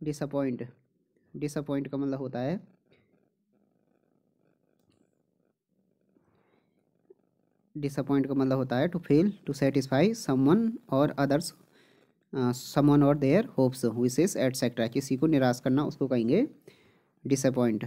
Disappoint disappoint का मतलब होता है। डिसअपॉइंट का मतलब होता है to fail to satisfy someone or others someone or their hopes wishes etcetera किसी को निराश करना, उसको कहेंगे डिसअपॉइंट